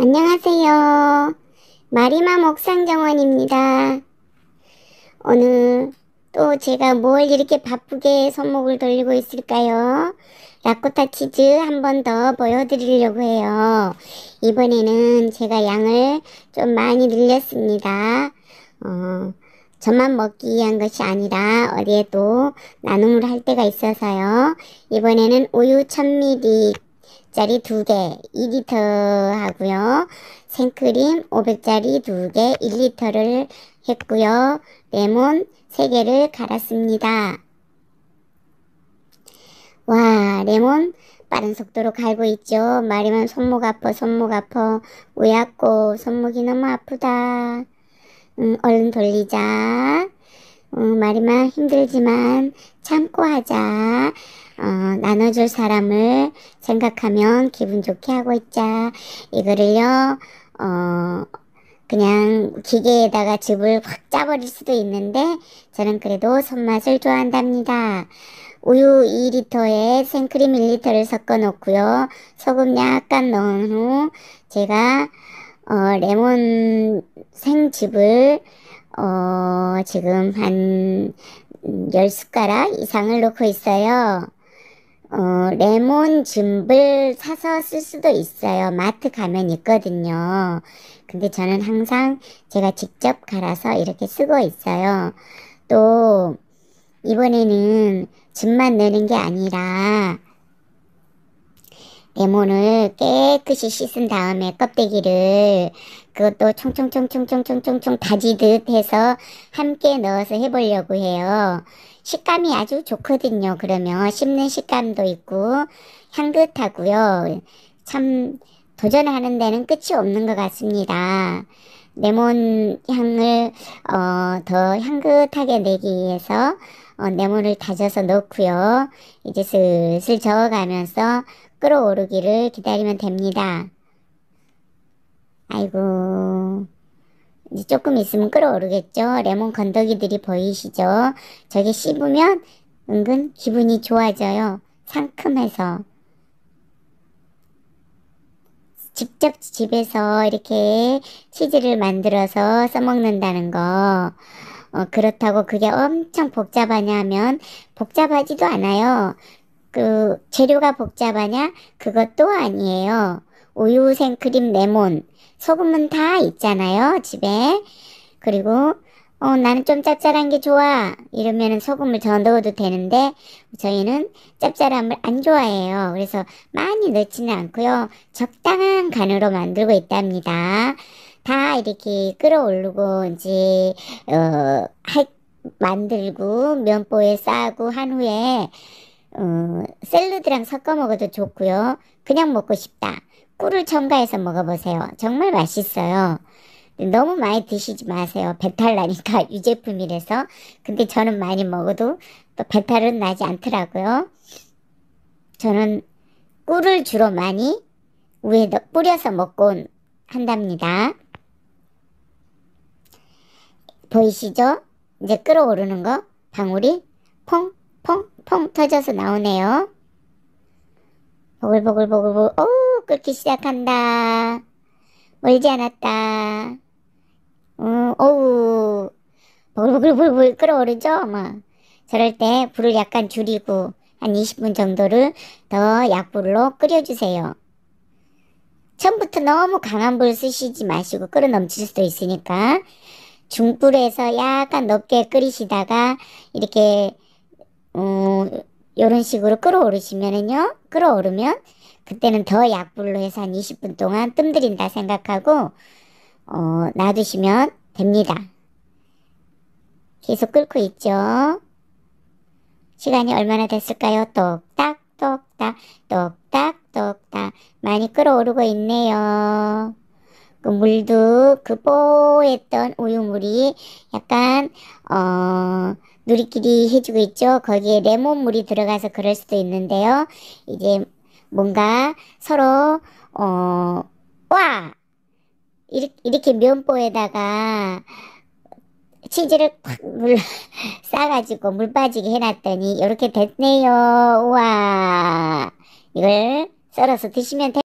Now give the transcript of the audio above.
안녕하세요. 마리마 목상정원입니다. 오늘 또 제가 뭘 이렇게 바쁘게 손목을 돌리고 있을까요? 라코타 치즈 한 번 더 보여드리려고 해요. 이번에는 제가 양을 좀 많이 늘렸습니다. 어, 저만 먹기 위한 것이 아니라 어디에도 나눔을 할 때가 있어서요. 이번에는 우유 1000ml 짜리 2개 2리터 하고요. 생크림 500짜리 2개 1리터를 했고요. 레몬 3개를 갈았습니다. 와 레몬 빠른 속도로 갈고 있죠. 말이면 손목 아파 손목 아파 우약고 손목이 너무 아프다. 음, 얼른 돌리자. 음, 말이면 힘들지만 참고 하자. 어, 나눠줄 사람을 생각하면 기분 좋게 하고 있자. 이거를요, 어, 그냥 기계에다가 즙을 확 짜버릴 수도 있는데 저는 그래도 손맛을 좋아한답니다. 우유 2리터에 생크림 1리터를 섞어 놓고요. 소금 약간 넣은 후 제가 어, 레몬 생즙을 어, 지금 한 10숟가락 이상을 넣고 있어요. 어, 레몬 즙을 사서 쓸 수도 있어요. 마트 가면 있거든요. 근데 저는 항상 제가 직접 갈아서 이렇게 쓰고 있어요. 또, 이번에는 즙만 넣는 게 아니라, 레몬을 깨끗이 씻은 다음에 껍데기를 그것도 총총총총총총총 다지듯 해서 함께 넣어서 해보려고 해요. 식감이 아주 좋거든요. 그러면 씹는 식감도 있고 향긋하고요. 참 도전하는 데는 끝이 없는 것 같습니다. 레몬 향을 어, 더 향긋하게 내기 위해서 어, 레몬을 다져서 넣고요. 이제 슬슬 저어가면서 끓어오르기를 기다리면 됩니다. 아이고 이제 조금 있으면 끓어오르겠죠. 레몬 건더기들이 보이시죠? 저게 씹으면 은근 기분이 좋아져요. 상큼해서. 직접 집에서 이렇게 치즈를 만들어서 써먹는다는 거. 어, 그렇다고 그게 엄청 복잡하냐 하면 복잡하지도 않아요. 그 재료가 복잡하냐? 그것도 아니에요. 우유, 생크림, 레몬, 소금은 다 있잖아요, 집에. 그리고 어, 나는 좀 짭짤한 게 좋아. 이러면 소금을 더 넣어도 되는데, 저희는 짭짤함을 안 좋아해요. 그래서 많이 넣지는 않고요. 적당한 간으로 만들고 있답니다. 다 이렇게 끌어올르고, 이제, 어, 할, 만들고, 면보에 싸고 한 후에, 어, 샐러드랑 섞어 먹어도 좋고요. 그냥 먹고 싶다. 꿀을 첨가해서 먹어보세요. 정말 맛있어요. 너무 많이 드시지 마세요. 배탈 나니까 유제품이라서. 근데 저는 많이 먹어도 또 배탈은 나지 않더라고요. 저는 꿀을 주로 많이 위에 뿌려서 먹곤 한답니다. 보이시죠? 이제 끓어오르는 거 방울이 퐁 퐁퐁 터져서 나오네요. 보글보글보글보글 오 끓기 시작한다. 멀지 않았다. 어, 어우 보글보글보글 끓어오르죠? 막 저럴 때 불을 약간 줄이고 한 20분 정도를 더 약불로 끓여주세요. 처음부터 너무 강한 불 쓰시지 마시고 끓어 넘칠 수도 있으니까 중불에서 약간 높게 끓이시다가 이렇게 어, 이런 식으로 끓어오르시면은요, 끓어오르면 그때는 더 약불로 해서 한 20분 동안 뜸들인다 생각하고 어, 놔두시면 됩니다. 계속 끓고 있죠. 시간이 얼마나 됐을까요? 똑딱 똑딱 똑딱 똑딱 많이 끓어오르고 있네요. 그 물도 그 뽀했던 우유물이 약간 어 누리끼리 해주고 있죠. 거기에 레몬물이 들어가서 그럴 수도 있는데요. 이제 뭔가 서로 어 와! 이렇게, 이렇게 면보에다가 치즈를 팍물 싸가지고 물 빠지게 해놨더니 이렇게 됐네요. 우와! 이걸 썰어서 드시면 돼.